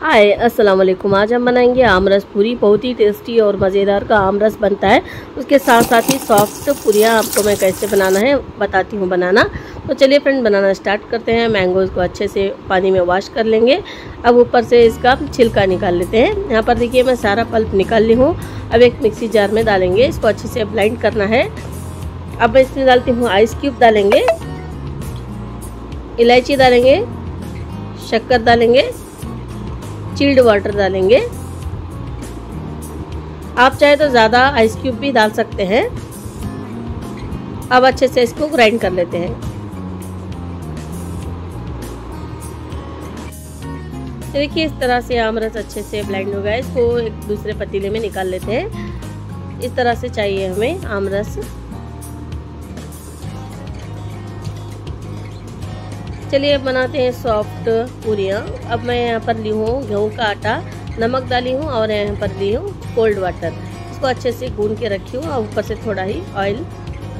हाय अस्सलाम वालेकुम आज हम बनाएँगे आमरस पूरी, बहुत ही टेस्टी और मज़ेदार का आमरस बनता है। उसके साथ साथ ही सॉफ्ट पूरियाँ आपको मैं कैसे बनाना है, बताती हूँ बनाना। तो चलिए फ्रेंड बनाना स्टार्ट करते हैं। मैंगोज़ को अच्छे से पानी में वॉश कर लेंगे। अब ऊपर से इसका छिलका निकाल लेते हैं। यहाँ पर देखिए, मैं सारा पल्प निकाल ली हूँ। अब एक मिक्सी जार में डालेंगे। इसको अच्छे से ब्लाइंड करना है। अब मैं इसमें डालती हूँ आइस क्यूब डालेंगे। इलायची डालेंगे। शक्कर डालेंगे। चिल्ड वाटर डालेंगे। आप चाहे तो ज़्यादा आइस क्यूब भी डाल सकते हैं। अब अच्छे से इसको ग्राइंड कर लेते हैं। देखिए, इस तरह से आमरस अच्छे से ब्लेंड हो गया इसको एक दूसरे पतीले में निकाल लेते हैं। इस तरह से चाहिए हमें आमरस। चलिए अब बनाते हैं सॉफ्ट पूरियाँ। अब मैं यहाँ पर ली हूँ गेहूँ का आटा, नमक डाली हूँ और यहाँ पर ली हूँ कोल्ड वाटर इसको अच्छे से गून के रखी हूँ और ऊपर से थोड़ा ही ऑयल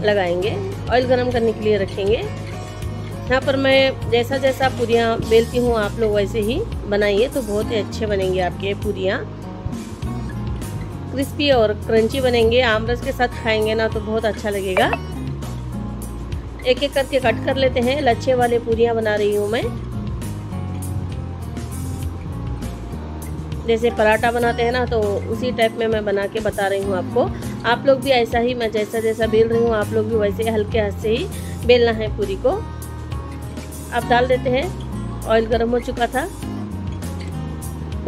लगाएँगे। ऑयल गर्म करने के लिए रखेंगे। यहाँ पर मैं जैसा जैसा पूरियाँ बेलती हूँ, आप लोग वैसे ही बनाइए तो बहुत ही अच्छे बनेंगे आपके पूरियाँ। क्रिस्पी और क्रंची बनेंगे। आमरस के साथ खाएँगे ना तो बहुत अच्छा लगेगा। एक एक करके कट कर लेते हैं। लच्छे वाले पूरियाँ बना रही हूँ मैं। जैसे पराठा बनाते हैं ना तो उसी टाइप में मैं बना के बता रही हूँ आपको। आप लोग भी ऐसा ही, मैं जैसा जैसा बेल रही हूँ, आप लोग भी वैसे हल्के हाथ से ही बेलना है पूरी को। अब डाल देते हैं। ऑयल गर्म हो चुका था।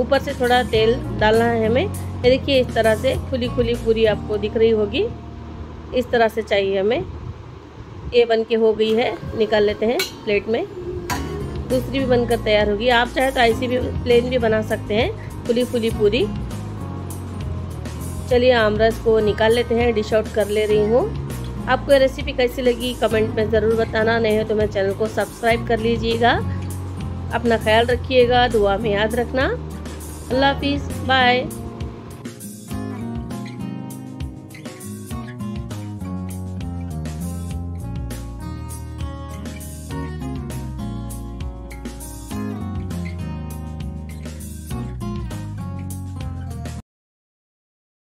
ऊपर से थोड़ा तेल डालना है हमें। देखिए, इस तरह से खुली खुली पूरी आपको दिख रही होगी। इस तरह से चाहिए हमें। ये बन के हो गई है, निकाल लेते हैं प्लेट में। दूसरी भी बनकर तैयार होगी। आप चाहे तो ऐसी भी प्लेन भी बना सकते हैं, फुली फुली पूरी। चलिए आमरस को निकाल लेते हैं डिश आउट कर ले रही हूँ। आपको ये रेसिपी कैसी लगी कमेंट में ज़रूर बताना, नहीं हो तो मेरे चैनल को सब्सक्राइब कर लीजिएगा। अपना ख्याल रखिएगा, दुआ में याद रखना। अल्लाह हाफिज़ बाय